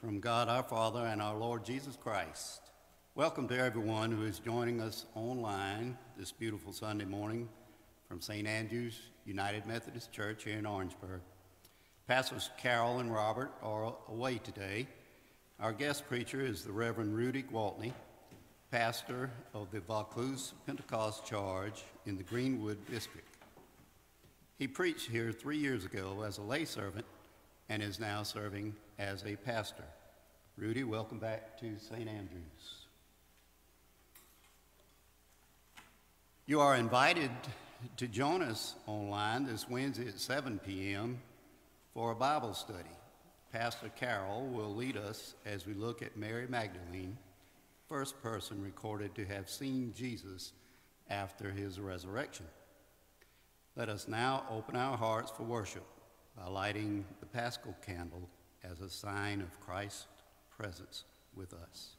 from God our Father and our Lord Jesus Christ. Welcome to everyone who is joining us online this beautiful Sunday morning from St. Andrew's United Methodist Church here in Orangeburg. Pastors Carol and Robert are away today. Our guest preacher is the Reverend Rudy Gwaltney, pastor of the Vaucluse Pentecost Charge in the Greenwood District. He preached here three years ago as a lay servant and is now serving as a pastor. Rudy, welcome back to St. Andrews. You are invited to join us online this Wednesday at 7 p.m. for a Bible study. Pastor Carol will lead us as we look at Mary Magdalene, first person recorded to have seen Jesus after his resurrection. Let us now open our hearts for worship by lighting the paschal candle as a sign of Christ's presence with us.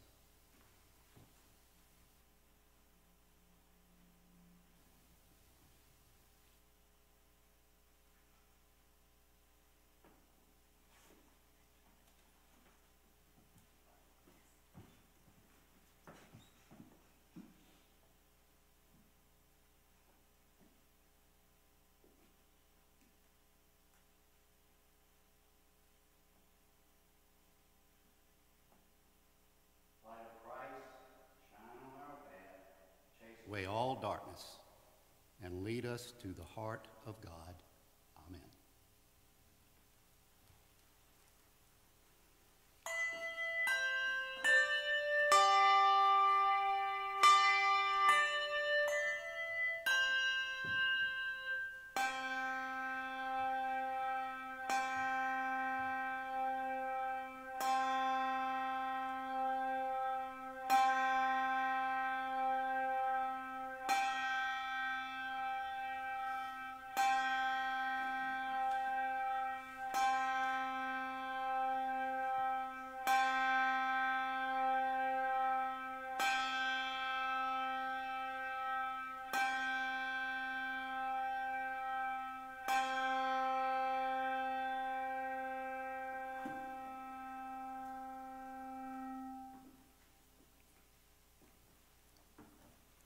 away all darkness and lead us to the heart of God.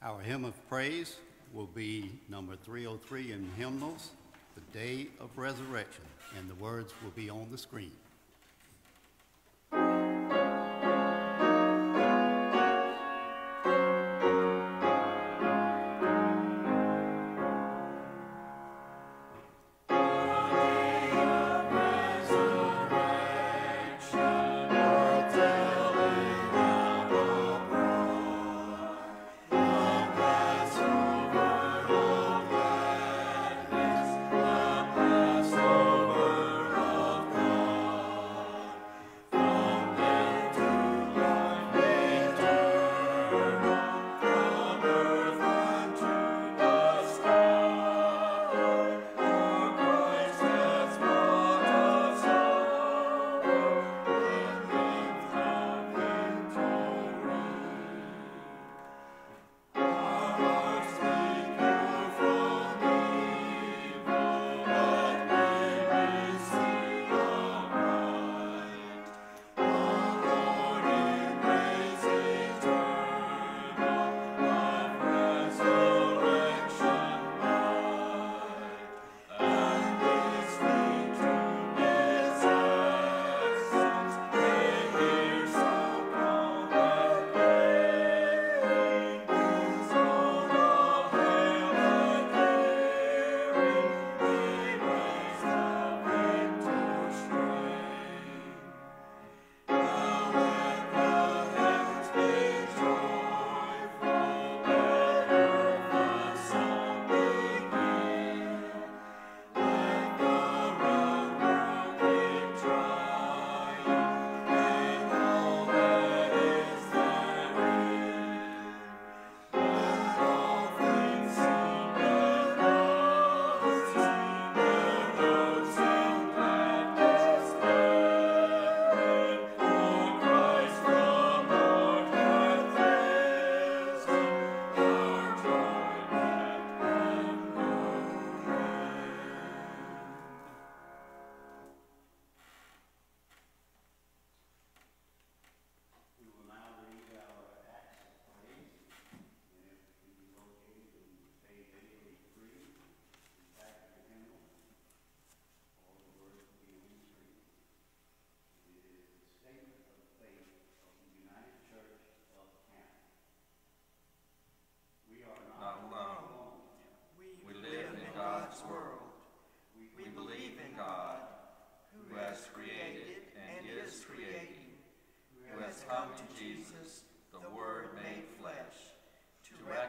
Our hymn of praise will be number 303 in hymnals, The Day of Resurrection, and the words will be on the screen.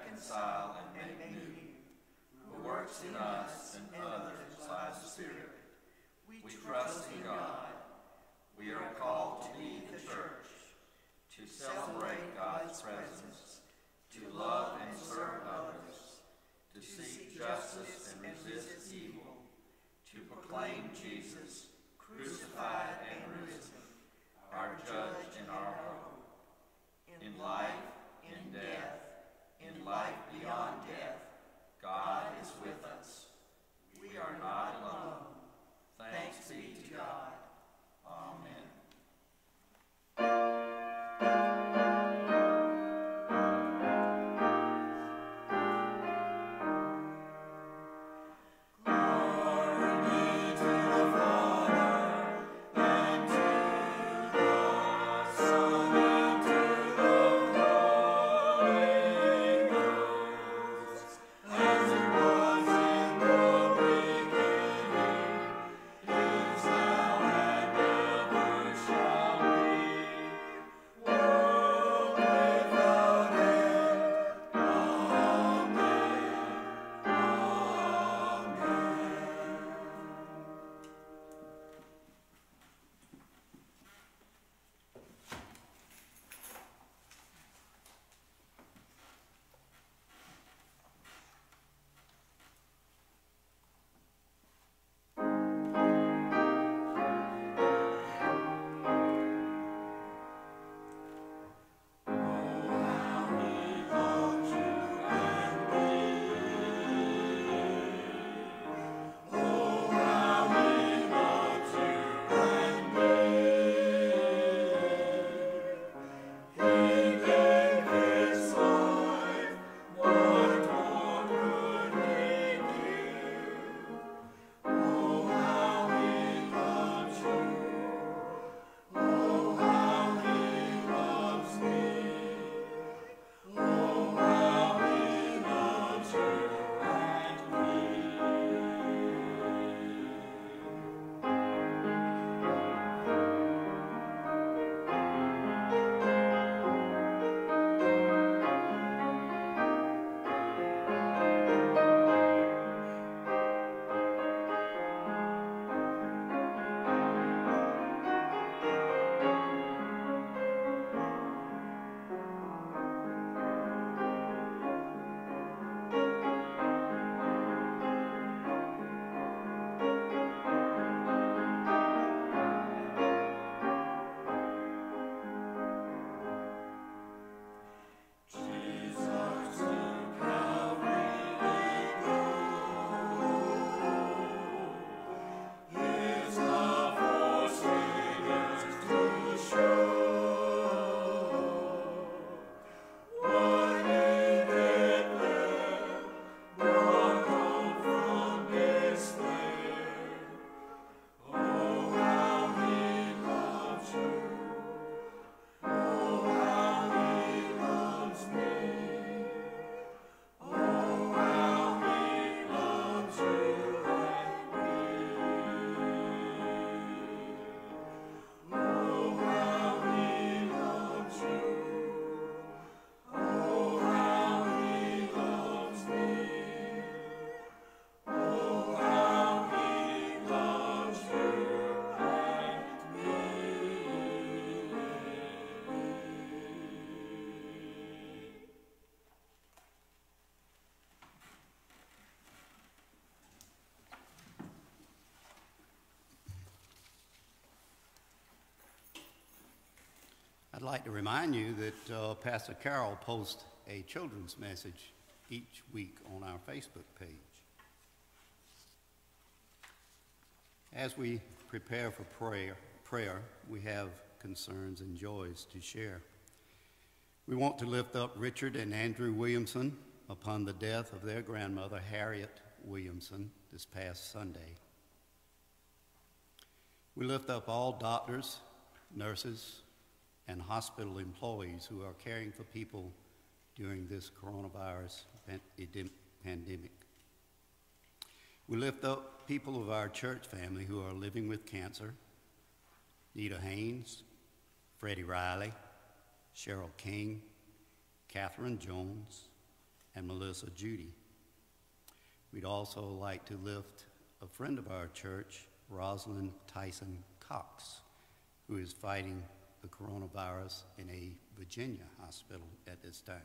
reconcile and make new, who works in us and others by the Spirit. We trust in God. We are called to be the church, to celebrate God's presence, to love and serve others, to seek justice and resist evil, to proclaim life. Like to remind you that uh, Pastor Carol posts a children's message each week on our Facebook page. As we prepare for prayer, prayer, we have concerns and joys to share. We want to lift up Richard and Andrew Williamson upon the death of their grandmother, Harriet Williamson, this past Sunday. We lift up all doctors, nurses, and hospital employees who are caring for people during this coronavirus pandemic. We lift up people of our church family who are living with cancer Nita Haynes, Freddie Riley, Cheryl King, Catherine Jones, and Melissa Judy. We'd also like to lift a friend of our church, Rosalind Tyson Cox, who is fighting the coronavirus in a Virginia hospital at this time.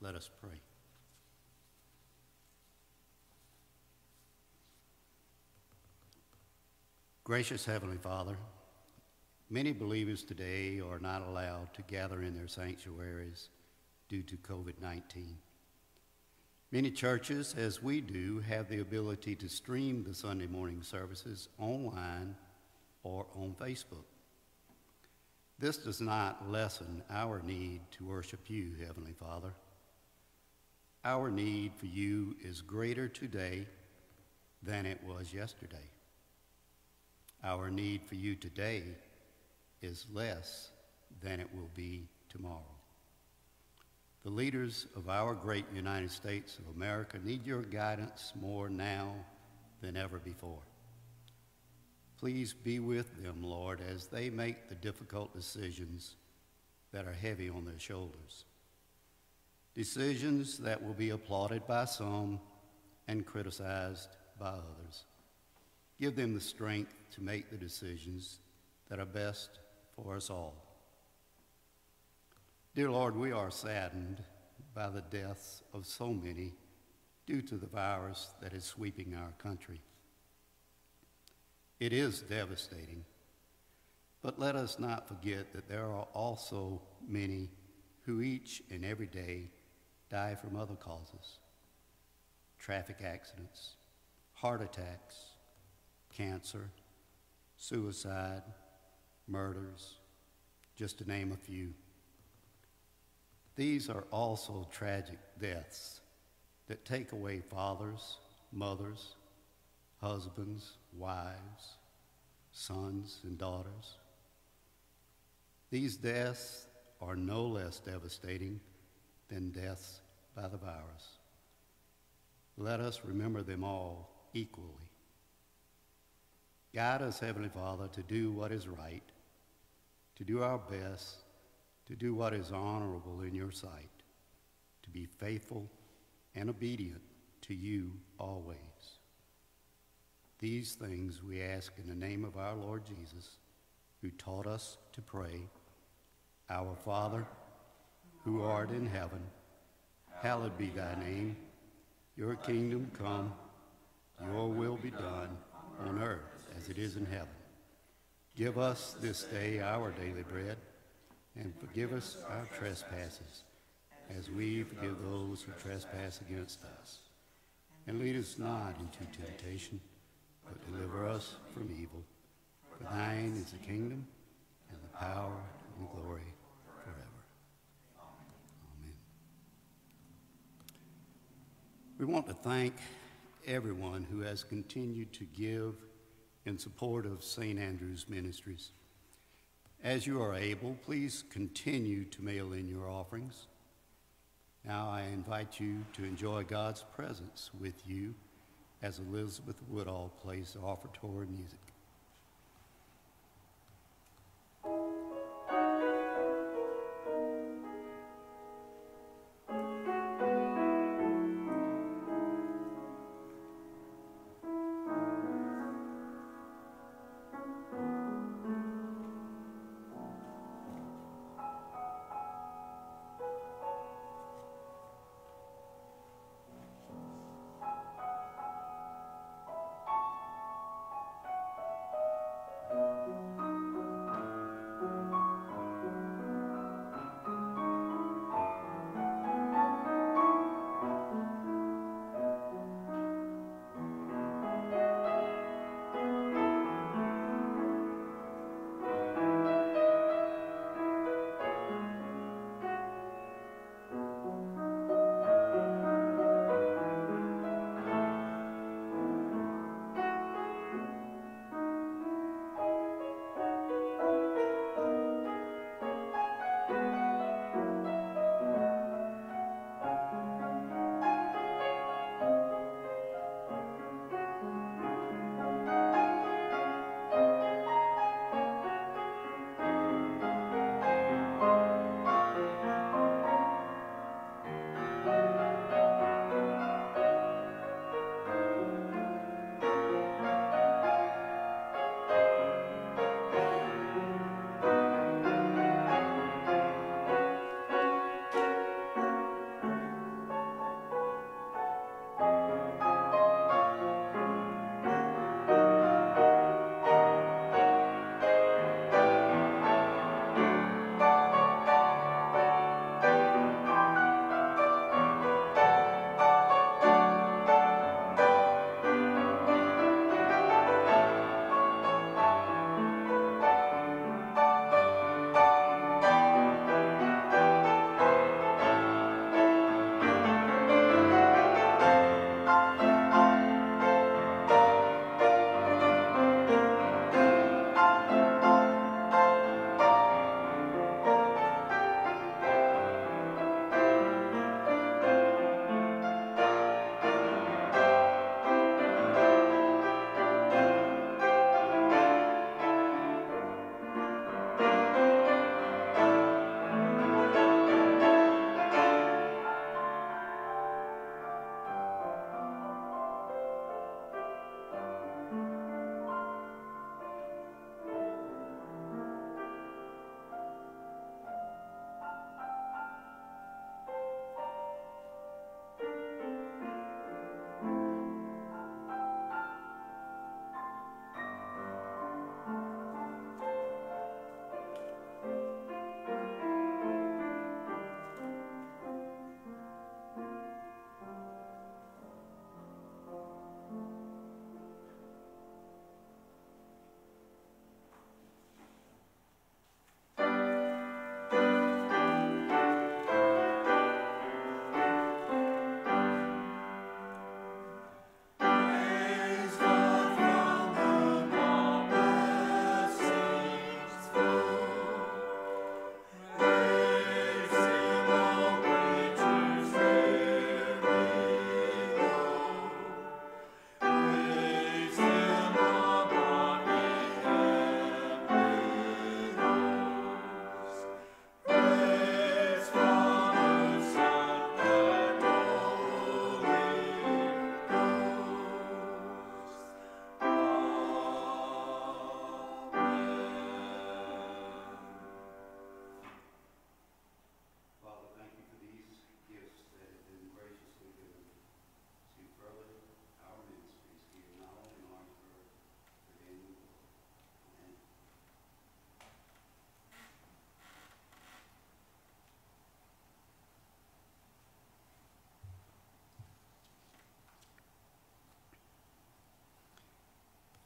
Let us pray. Gracious Heavenly Father, many believers today are not allowed to gather in their sanctuaries due to COVID 19. Many churches, as we do, have the ability to stream the Sunday morning services online or on Facebook. This does not lessen our need to worship you, Heavenly Father. Our need for you is greater today than it was yesterday. Our need for you today is less than it will be tomorrow. The leaders of our great United States of America need your guidance more now than ever before. Please be with them, Lord, as they make the difficult decisions that are heavy on their shoulders. Decisions that will be applauded by some and criticized by others. Give them the strength to make the decisions that are best for us all. Dear Lord, we are saddened by the deaths of so many due to the virus that is sweeping our country. It is devastating. But let us not forget that there are also many who each and every day die from other causes traffic accidents, heart attacks, cancer, suicide, murders, just to name a few. These are also tragic deaths that take away fathers, mothers, husbands, wives, sons, and daughters. These deaths are no less devastating than deaths by the virus. Let us remember them all equally. Guide us, Heavenly Father, to do what is right, to do our best, to do what is honorable in your sight, to be faithful and obedient to you always. These things we ask in the name of our Lord Jesus, who taught us to pray, Our Father, who art in heaven, hallowed be thy name. Your kingdom come, your will be done on earth as it is in heaven. Give us this day our daily bread, and forgive us our trespasses, as we forgive those who trespass against us. And lead us not into temptation but deliver us from evil. For thine is the kingdom, and the power, and glory forever. Amen. We want to thank everyone who has continued to give in support of St. Andrew's Ministries. As you are able, please continue to mail in your offerings. Now I invite you to enjoy God's presence with you as Elizabeth Woodall plays the offertory music.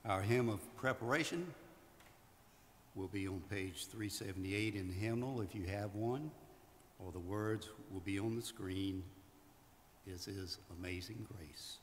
Our hymn of preparation will be on page 378 in the hymnal if you have one, or the words will be on the screen. This is Amazing Grace.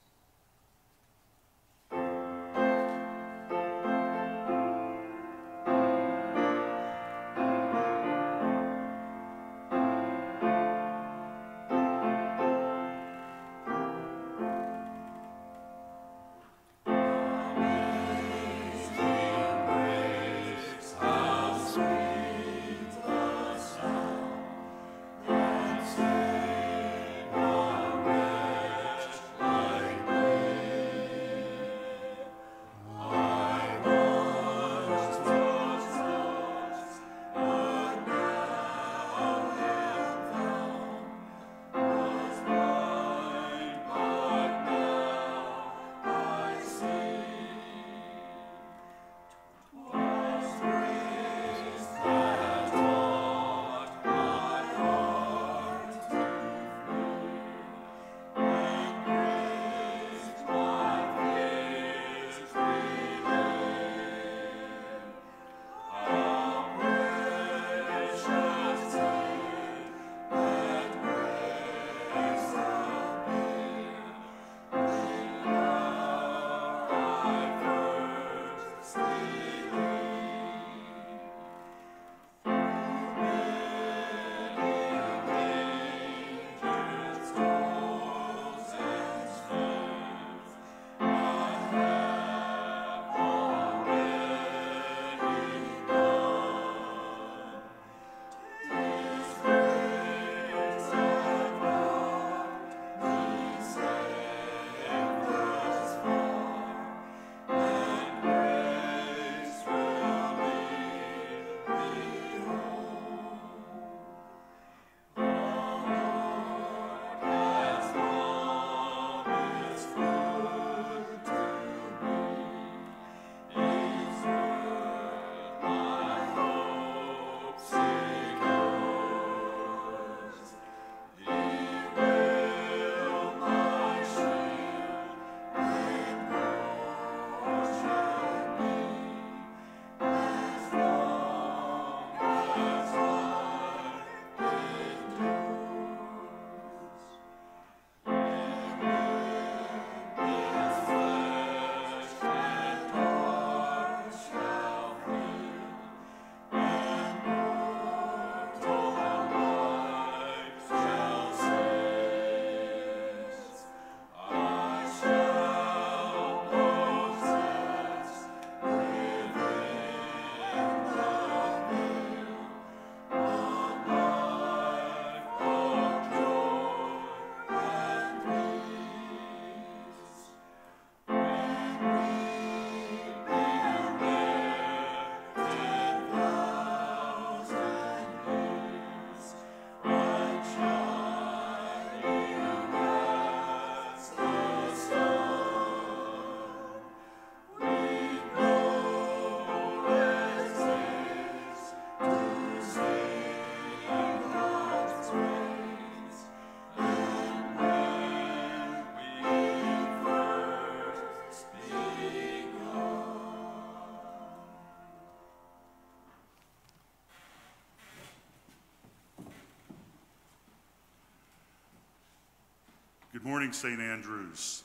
Good morning, St. Andrews.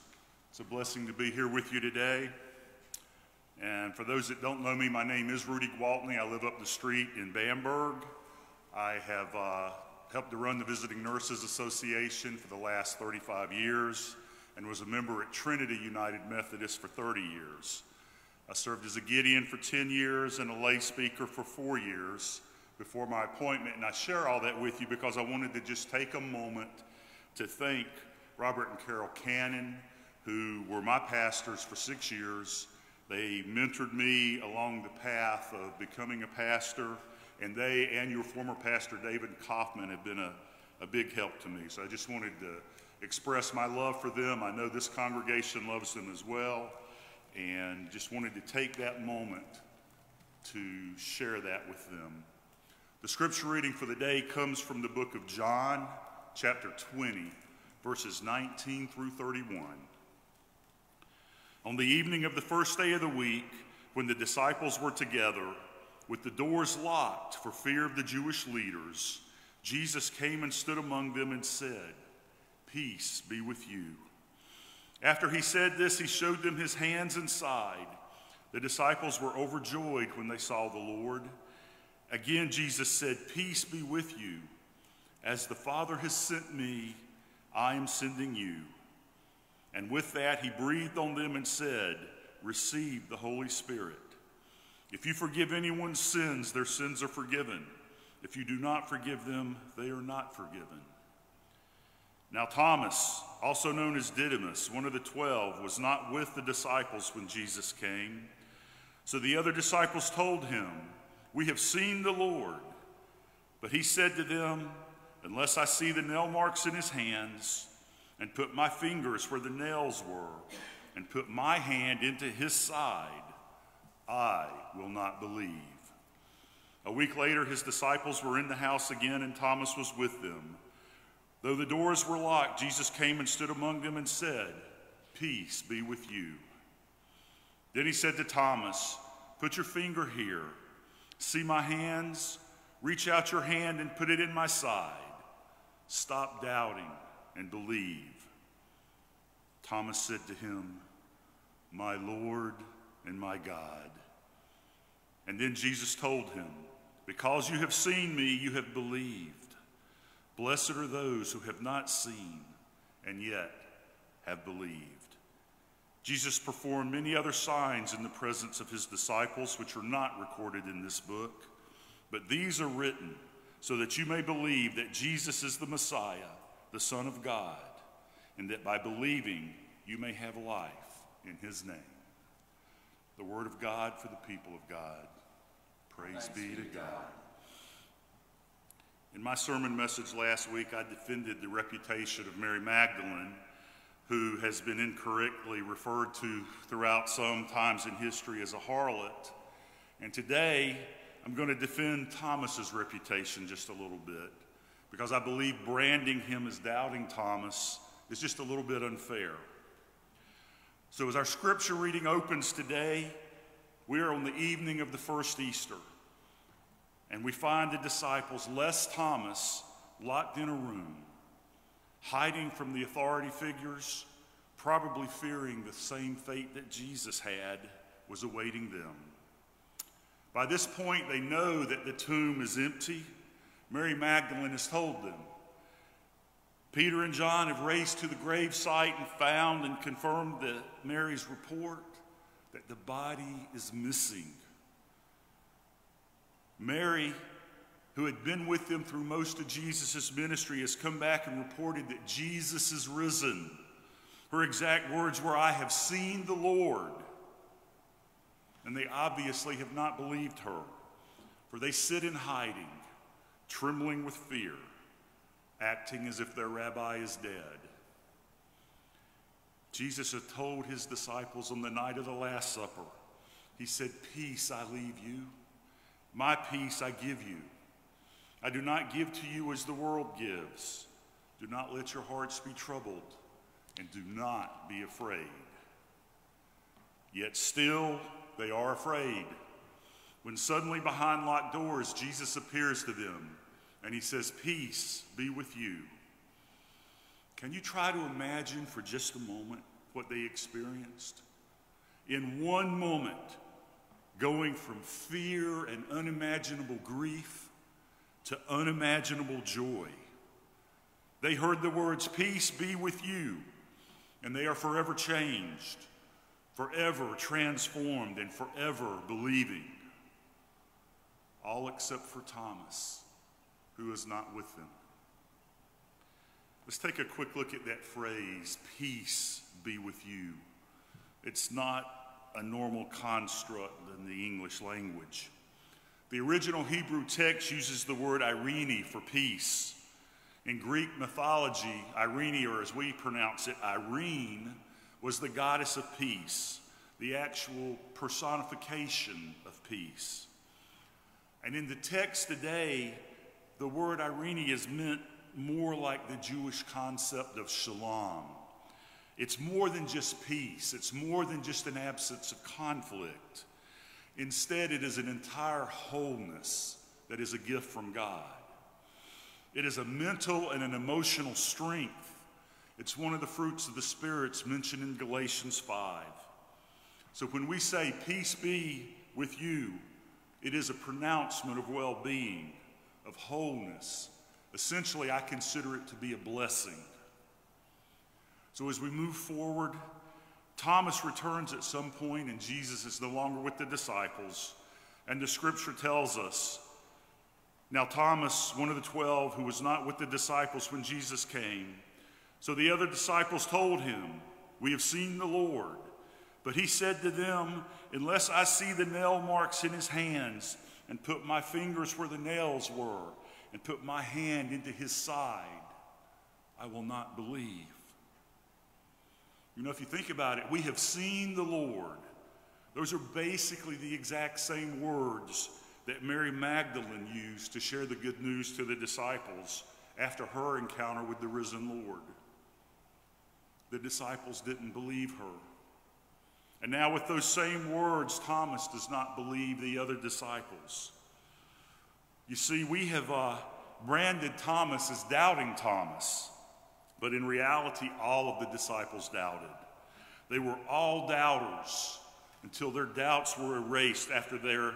It's a blessing to be here with you today. And for those that don't know me, my name is Rudy Gwaltney. I live up the street in Bamberg. I have uh, helped to run the Visiting Nurses Association for the last 35 years and was a member at Trinity United Methodist for 30 years. I served as a Gideon for 10 years and a lay speaker for four years before my appointment. And I share all that with you because I wanted to just take a moment to thank Robert and Carol Cannon, who were my pastors for six years. They mentored me along the path of becoming a pastor, and they and your former pastor, David Kaufman, have been a, a big help to me. So I just wanted to express my love for them. I know this congregation loves them as well, and just wanted to take that moment to share that with them. The scripture reading for the day comes from the book of John, chapter 20 verses 19 through 31. On the evening of the first day of the week, when the disciples were together, with the doors locked for fear of the Jewish leaders, Jesus came and stood among them and said, Peace be with you. After he said this, he showed them his hands and side. The disciples were overjoyed when they saw the Lord. Again, Jesus said, Peace be with you. As the Father has sent me, I am sending you. And with that, he breathed on them and said, Receive the Holy Spirit. If you forgive anyone's sins, their sins are forgiven. If you do not forgive them, they are not forgiven. Now, Thomas, also known as Didymus, one of the twelve, was not with the disciples when Jesus came. So the other disciples told him, We have seen the Lord. But he said to them, Unless I see the nail marks in his hands, and put my fingers where the nails were, and put my hand into his side, I will not believe. A week later, his disciples were in the house again, and Thomas was with them. Though the doors were locked, Jesus came and stood among them and said, Peace be with you. Then he said to Thomas, Put your finger here. See my hands? Reach out your hand and put it in my side. Stop doubting and believe. Thomas said to him, My Lord and my God. And then Jesus told him, Because you have seen me, you have believed. Blessed are those who have not seen and yet have believed. Jesus performed many other signs in the presence of his disciples, which are not recorded in this book, but these are written so that you may believe that Jesus is the Messiah, the Son of God, and that by believing you may have life in his name. The word of God for the people of God. Praise be to God. In my sermon message last week, I defended the reputation of Mary Magdalene, who has been incorrectly referred to throughout some times in history as a harlot. And today, I'm going to defend Thomas's reputation just a little bit because I believe branding him as doubting Thomas is just a little bit unfair. So, as our scripture reading opens today, we are on the evening of the first Easter, and we find the disciples, less Thomas, locked in a room, hiding from the authority figures, probably fearing the same fate that Jesus had was awaiting them. By this point, they know that the tomb is empty. Mary Magdalene has told them. Peter and John have raced to the grave site and found and confirmed that Mary's report that the body is missing. Mary, who had been with them through most of Jesus' ministry, has come back and reported that Jesus is risen. Her exact words were, I have seen the Lord. And they obviously have not believed her, for they sit in hiding, trembling with fear acting as if their rabbi is dead. Jesus had told his disciples on the night of the Last Supper, He said, Peace I leave you, my peace I give you. I do not give to you as the world gives. Do not let your hearts be troubled, and do not be afraid. Yet still they are afraid. When suddenly behind locked doors, Jesus appears to them and he says, Peace be with you. Can you try to imagine for just a moment what they experienced? In one moment, going from fear and unimaginable grief to unimaginable joy. They heard the words, Peace be with you, and they are forever changed, forever transformed, and forever believing. All except for Thomas who is not with them. Let's take a quick look at that phrase, peace be with you. It's not a normal construct in the English language. The original Hebrew text uses the word Irene for peace. In Greek mythology, Irene, or as we pronounce it, Irene, was the goddess of peace, the actual personification of peace. And in the text today, the word Irene is meant more like the Jewish concept of shalom. It's more than just peace, it's more than just an absence of conflict. Instead, it is an entire wholeness that is a gift from God. It is a mental and an emotional strength. It's one of the fruits of the spirits mentioned in Galatians 5. So when we say, Peace be with you, it is a pronouncement of well being, of wholeness. Essentially, I consider it to be a blessing. So as we move forward, Thomas returns at some point, and Jesus is no longer with the disciples. And the scripture tells us now, Thomas, one of the twelve, who was not with the disciples when Jesus came, so the other disciples told him, We have seen the Lord. But he said to them, Unless I see the nail marks in his hands, and put my fingers where the nails were, and put my hand into his side, I will not believe. You know, if you think about it, we have seen the Lord. Those are basically the exact same words that Mary Magdalene used to share the good news to the disciples after her encounter with the risen Lord. The disciples didn't believe her. And now, with those same words, Thomas does not believe the other disciples. You see, we have uh, branded Thomas as doubting Thomas. But in reality, all of the disciples doubted. They were all doubters until their doubts were erased after their,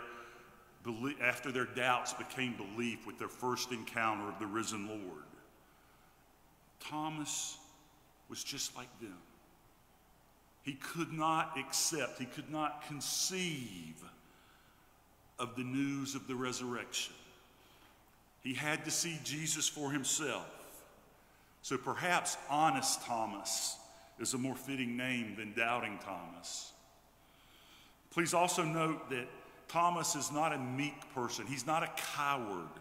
after their doubts became belief with their first encounter of the risen Lord. Thomas was just like them. He could not accept, he could not conceive of the news of the resurrection. He had to see Jesus for himself. So perhaps honest Thomas is a more fitting name than doubting Thomas. Please also note that Thomas is not a meek person, he's not a coward.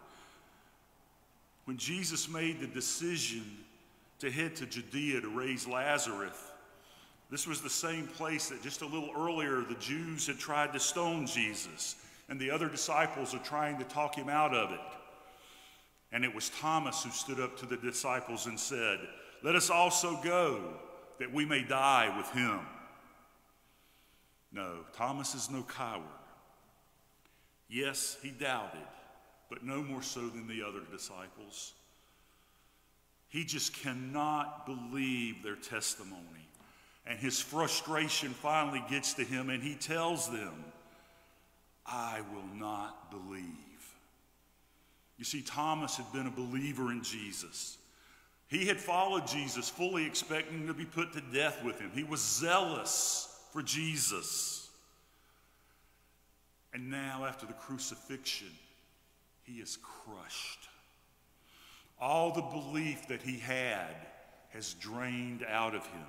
When Jesus made the decision to head to Judea to raise Lazarus, this was the same place that just a little earlier the Jews had tried to stone Jesus, and the other disciples are trying to talk him out of it. And it was Thomas who stood up to the disciples and said, Let us also go that we may die with him. No, Thomas is no coward. Yes, he doubted, but no more so than the other disciples. He just cannot believe their testimony. And his frustration finally gets to him, and he tells them, I will not believe. You see, Thomas had been a believer in Jesus. He had followed Jesus, fully expecting to be put to death with him. He was zealous for Jesus. And now, after the crucifixion, he is crushed. All the belief that he had has drained out of him.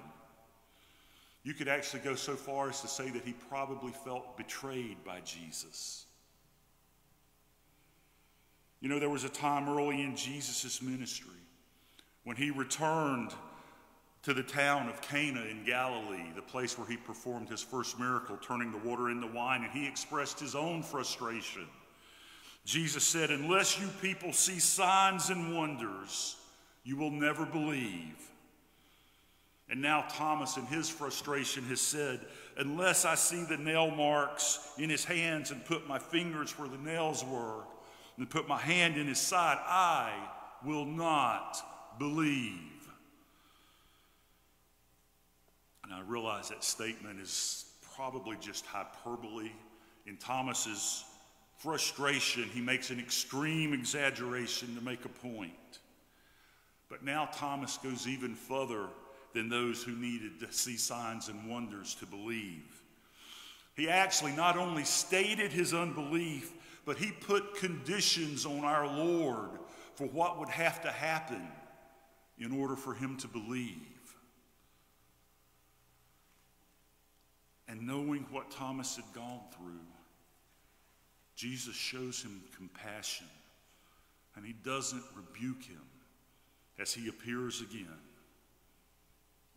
You could actually go so far as to say that he probably felt betrayed by Jesus. You know, there was a time early in Jesus' ministry when he returned to the town of Cana in Galilee, the place where he performed his first miracle, turning the water into wine, and he expressed his own frustration. Jesus said, Unless you people see signs and wonders, you will never believe. And now Thomas, in his frustration, has said, Unless I see the nail marks in his hands and put my fingers where the nails were, and put my hand in his side, I will not believe. And I realize that statement is probably just hyperbole. In Thomas's frustration, he makes an extreme exaggeration to make a point. But now Thomas goes even further than those who needed to see signs and wonders to believe. He actually not only stated his unbelief, but he put conditions on our Lord for what would have to happen in order for him to believe. And knowing what Thomas had gone through, Jesus shows him compassion and he doesn't rebuke him as he appears again.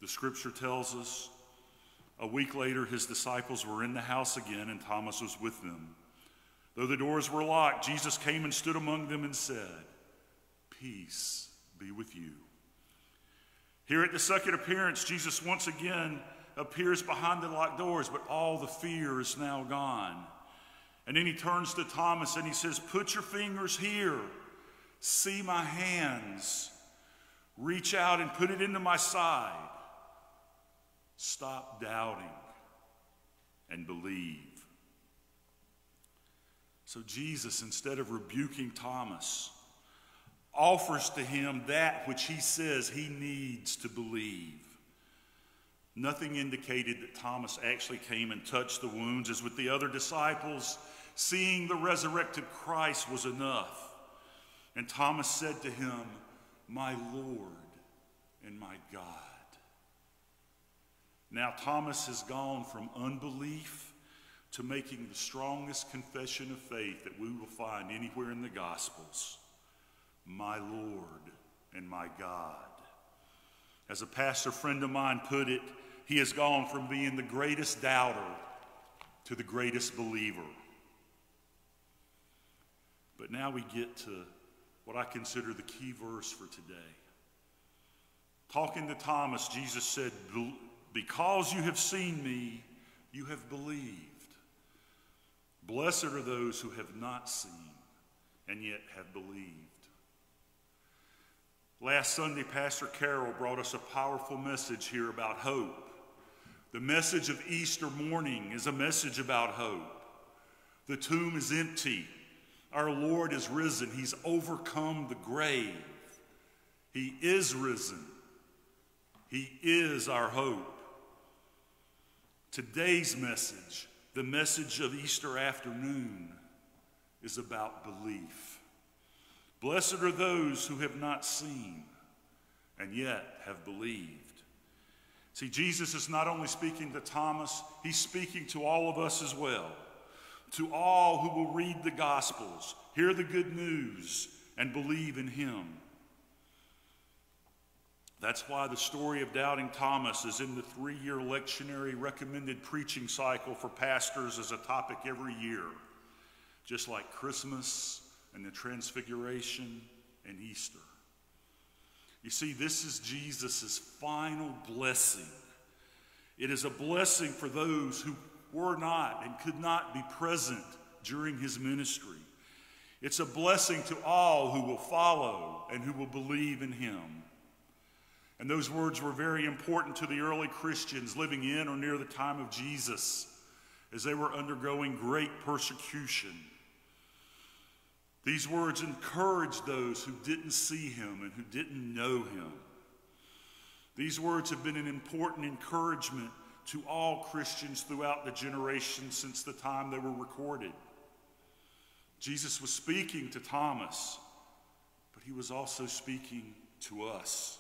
The scripture tells us a week later his disciples were in the house again and Thomas was with them. Though the doors were locked, Jesus came and stood among them and said, Peace be with you. Here at the second appearance, Jesus once again appears behind the locked doors, but all the fear is now gone. And then he turns to Thomas and he says, Put your fingers here, see my hands, reach out and put it into my side. Stop doubting and believe. So Jesus, instead of rebuking Thomas, offers to him that which he says he needs to believe. Nothing indicated that Thomas actually came and touched the wounds, as with the other disciples, seeing the resurrected Christ was enough. And Thomas said to him, My Lord and my God. Now, Thomas has gone from unbelief to making the strongest confession of faith that we will find anywhere in the Gospels My Lord and my God. As a pastor friend of mine put it, he has gone from being the greatest doubter to the greatest believer. But now we get to what I consider the key verse for today. Talking to Thomas, Jesus said, Because you have seen me, you have believed. Blessed are those who have not seen and yet have believed. Last Sunday, Pastor Carroll brought us a powerful message here about hope. The message of Easter morning is a message about hope. The tomb is empty. Our Lord is risen. He's overcome the grave. He is risen. He is our hope. Today's message, the message of Easter afternoon, is about belief. Blessed are those who have not seen and yet have believed. See, Jesus is not only speaking to Thomas, he's speaking to all of us as well. To all who will read the Gospels, hear the good news, and believe in him. That's why the story of doubting Thomas is in the three year lectionary recommended preaching cycle for pastors as a topic every year, just like Christmas and the Transfiguration and Easter. You see, this is Jesus' final blessing. It is a blessing for those who were not and could not be present during his ministry. It's a blessing to all who will follow and who will believe in him. And those words were very important to the early Christians living in or near the time of Jesus as they were undergoing great persecution. These words encouraged those who didn't see him and who didn't know him. These words have been an important encouragement to all Christians throughout the generations since the time they were recorded. Jesus was speaking to Thomas, but he was also speaking to us.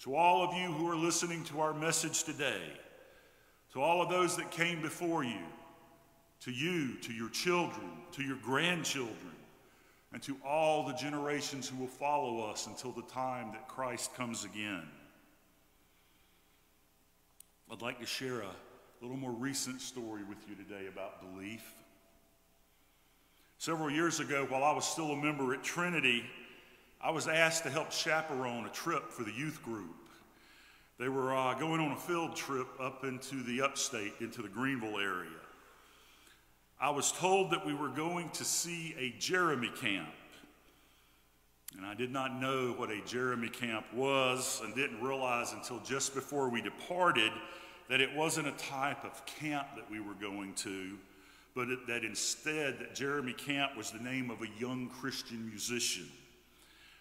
To all of you who are listening to our message today, to all of those that came before you, to you, to your children, to your grandchildren, and to all the generations who will follow us until the time that Christ comes again. I'd like to share a little more recent story with you today about belief. Several years ago, while I was still a member at Trinity, I was asked to help chaperone a trip for the youth group. They were uh, going on a field trip up into the upstate, into the Greenville area. I was told that we were going to see a Jeremy camp. And I did not know what a Jeremy camp was and didn't realize until just before we departed that it wasn't a type of camp that we were going to, but that instead that Jeremy Camp was the name of a young Christian musician.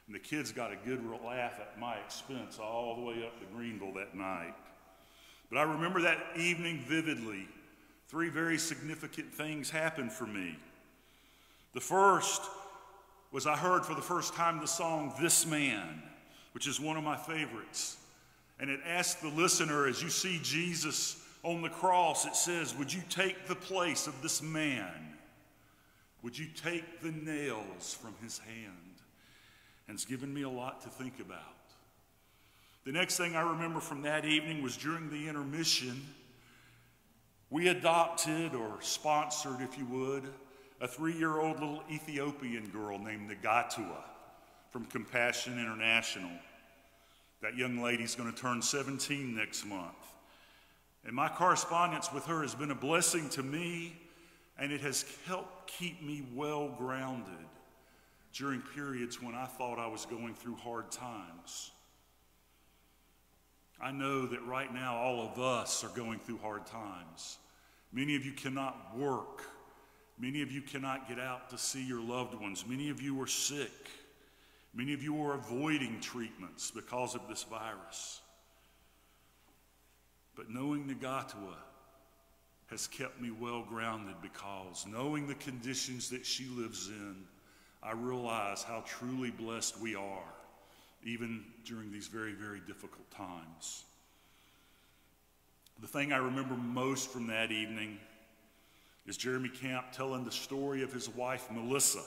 And the kids got a good laugh at my expense all the way up to Greenville that night. But I remember that evening vividly three very significant things happened for me. The first was I heard for the first time the song This Man, which is one of my favorites. And it asked the listener, as you see Jesus on the cross, it says, Would you take the place of this man? Would you take the nails from his hand? And it's given me a lot to think about. The next thing I remember from that evening was during the intermission. We adopted or sponsored, if you would, a three year old little Ethiopian girl named Negatua from Compassion International. That young lady's going to turn 17 next month. And my correspondence with her has been a blessing to me, and it has helped keep me well grounded during periods when I thought I was going through hard times. I know that right now all of us are going through hard times. Many of you cannot work. Many of you cannot get out to see your loved ones. Many of you are sick. Many of you are avoiding treatments because of this virus. But knowing Negatua has kept me well grounded because knowing the conditions that she lives in, I realize how truly blessed we are, even during these very, very difficult times. The thing I remember most from that evening is Jeremy Camp telling the story of his wife, Melissa,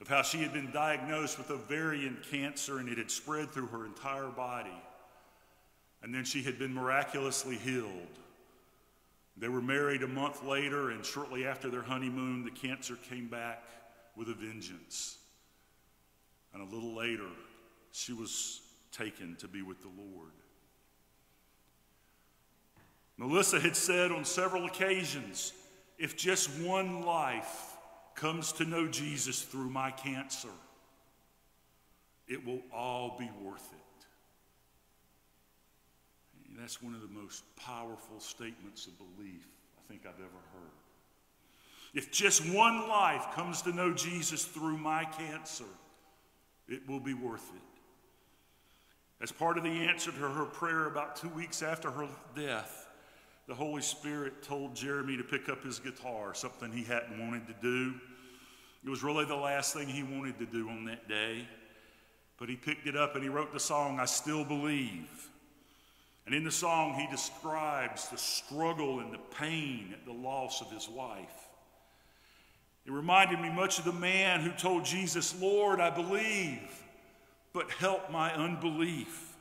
of how she had been diagnosed with ovarian cancer and it had spread through her entire body. And then she had been miraculously healed. They were married a month later, and shortly after their honeymoon, the cancer came back with a vengeance. And a little later, she was taken to be with the Lord. Melissa had said on several occasions if just one life comes to know Jesus through my cancer, it will all be worth it. And that's one of the most powerful statements of belief I think I've ever heard. If just one life comes to know Jesus through my cancer, it will be worth it. As part of the answer to her prayer about two weeks after her death, the Holy Spirit told Jeremy to pick up his guitar, something he hadn't wanted to do. It was really the last thing he wanted to do on that day. But he picked it up and he wrote the song, I Still Believe. And in the song, he describes the struggle and the pain at the loss of his wife. It reminded me much of the man who told Jesus, Lord, I believe, but help my unbelief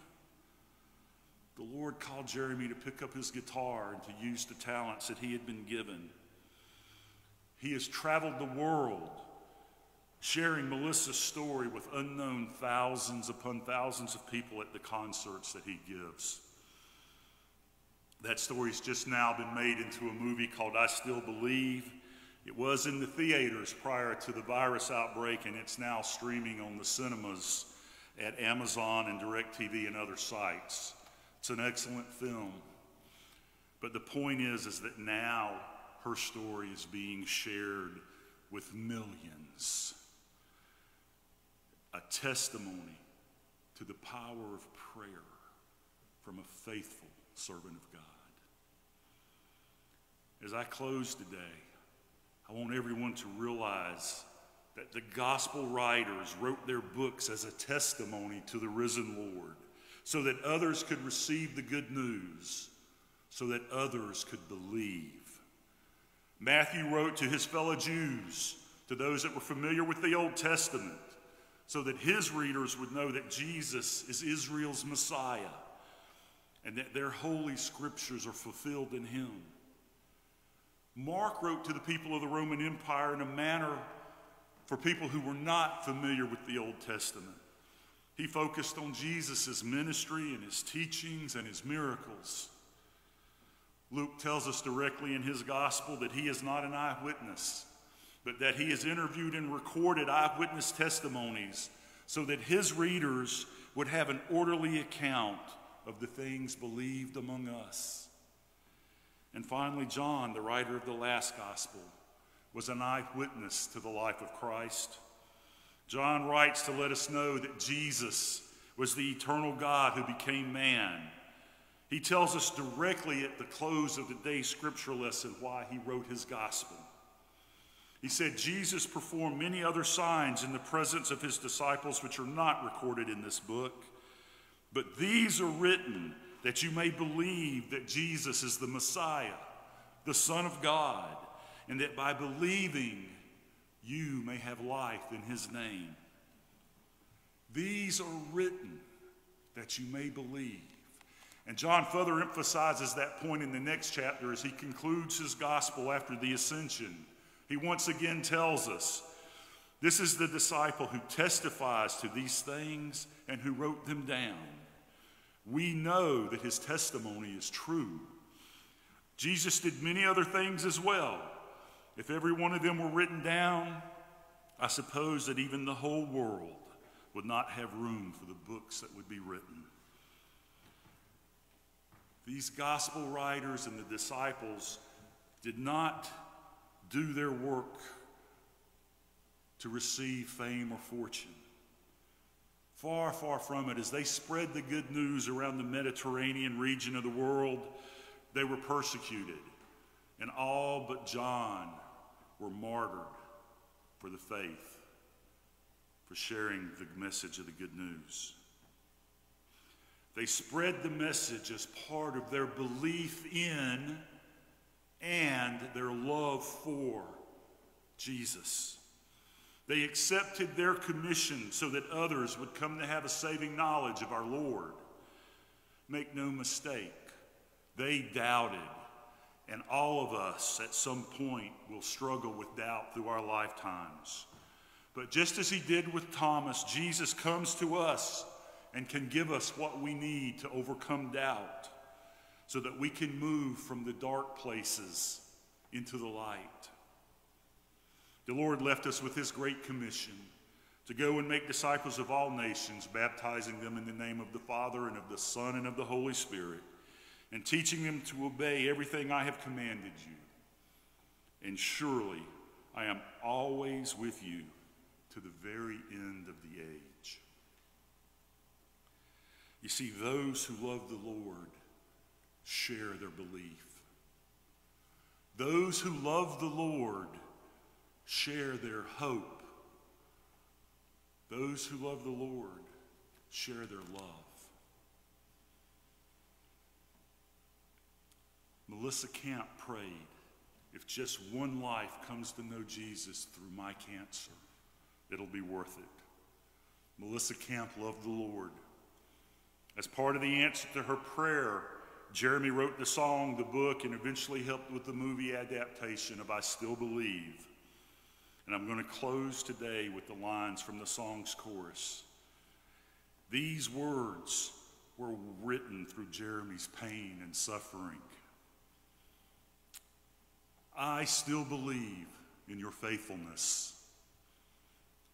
the Lord called Jeremy to pick up his guitar and to use the talents that he had been given. He has traveled the world sharing Melissa's story with unknown thousands upon thousands of people at the concerts that he gives. That story's just now been made into a movie called I Still Believe. It was in the theaters prior to the virus outbreak, and it's now streaming on the cinemas at Amazon and DirecTV and other sites. It's an excellent film. But the point is, is that now her story is being shared with millions. A testimony to the power of prayer from a faithful servant of God. As I close today, I want everyone to realize that the gospel writers wrote their books as a testimony to the risen Lord so that others could receive the good news, so that others could believe. Matthew wrote to his fellow Jews, to those that were familiar with the Old Testament, so that his readers would know that Jesus is Israel's Messiah and that their holy scriptures are fulfilled in him. Mark wrote to the people of the Roman Empire in a manner for people who were not familiar with the Old Testament. He focused on Jesus' ministry and his teachings and his miracles. Luke tells us directly in his gospel that he is not an eyewitness, but that he has interviewed and recorded eyewitness testimonies so that his readers would have an orderly account of the things believed among us. And finally, John, the writer of the last gospel, was an eyewitness to the life of Christ. John writes to let us know that Jesus was the eternal God who became man. He tells us directly at the close of today's day's scripture lesson why he wrote his gospel. He said, Jesus performed many other signs in the presence of his disciples, which are not recorded in this book. But these are written that you may believe that Jesus is the Messiah, the Son of God, and that by believing you may have life in his name. These are written that you may believe. And John further emphasizes that point in the next chapter as he concludes his gospel after the ascension. He once again tells us this is the disciple who testifies to these things and who wrote them down. we know that his testimony is true. Jesus did many other things as well. If every one of them were written down, I suppose that even the whole world would not have room for the books that would be written. These gospel writers and the disciples did not do their work to receive fame or fortune. Far, far from it. As they spread the good news around the Mediterranean region of the world, they were persecuted, and all but John were martyred for the faith, for sharing the message of the good news. They spread the message as part of their belief in and their love for Jesus. They accepted their commission so that others would come to have a saving knowledge of our Lord. Make no mistake, they doubted, and all of us at some point will struggle with doubt through our lifetimes. But just as he did with Thomas, Jesus comes to us and can give us what we need to overcome doubt so that we can move from the dark places into the light. The Lord left us with his great commission to go and make disciples of all nations, baptizing them in the name of the Father and of the Son and of the Holy Spirit, and teaching them to obey everything I have commanded you. And surely I am always with you to the very end of the age. You see, those who love the Lord share their belief. Those who love the Lord share their hope. Those who love the Lord share their love. Melissa Camp prayed if just one life comes to know Jesus through my cancer, it'll be worth it. Melissa Camp loved the Lord. As part of the answer to her prayer, Jeremy wrote the song, the book, and eventually helped with the movie adaptation of I Still Believe. And I'm going to close today with the lines from the song's chorus. These words were written through Jeremy's pain and suffering. I still believe in your faithfulness.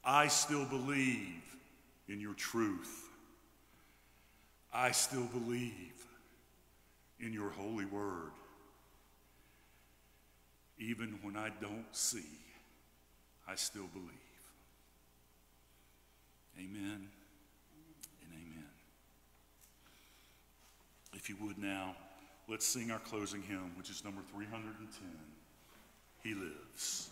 I still believe in your truth. I still believe in your holy word. Even when I don't see, I still believe. Amen and amen. If you would now, let's sing our closing hymn, which is number 310 He Lives.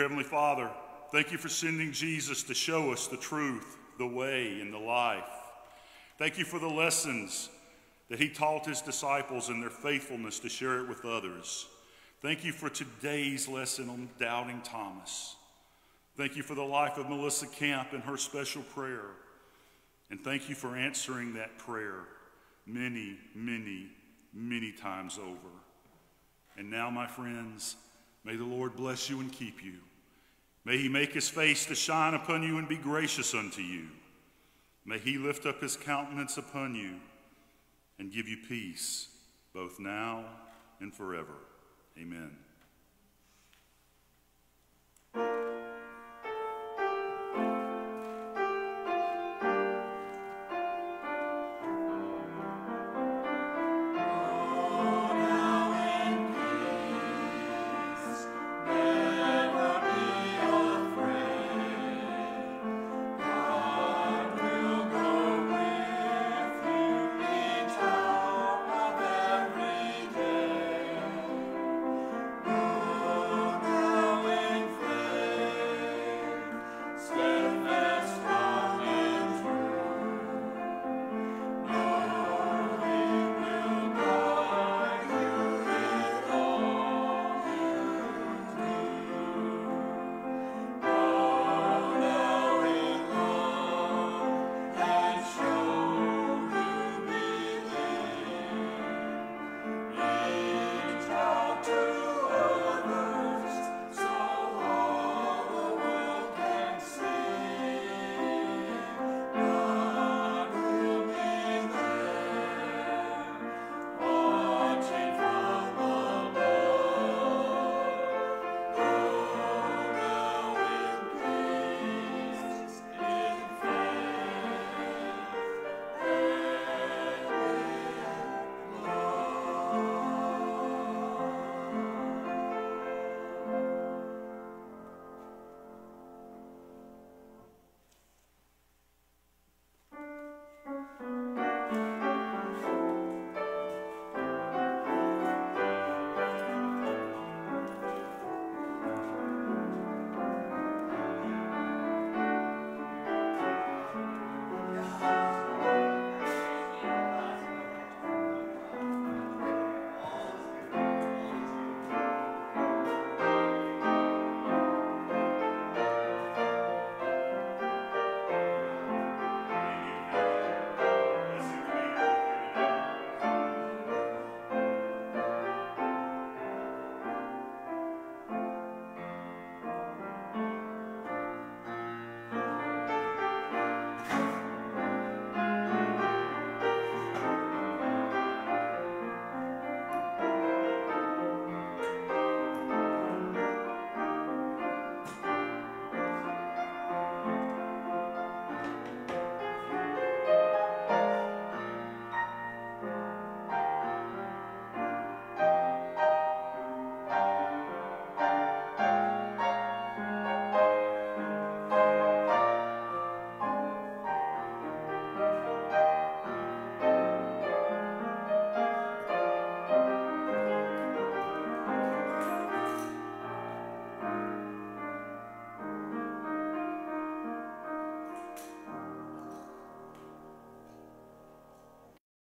Heavenly Father, thank you for sending Jesus to show us the truth, the way, and the life. Thank you for the lessons that he taught his disciples and their faithfulness to share it with others. Thank you for today's lesson on doubting Thomas. Thank you for the life of Melissa Camp and her special prayer. And thank you for answering that prayer many, many, many times over. And now, my friends, May the Lord bless you and keep you. May he make his face to shine upon you and be gracious unto you. May he lift up his countenance upon you and give you peace, both now and forever. Amen.